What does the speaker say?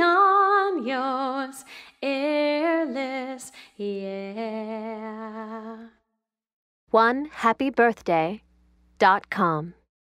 on yours, airless, yeah. One happy birthday dot com.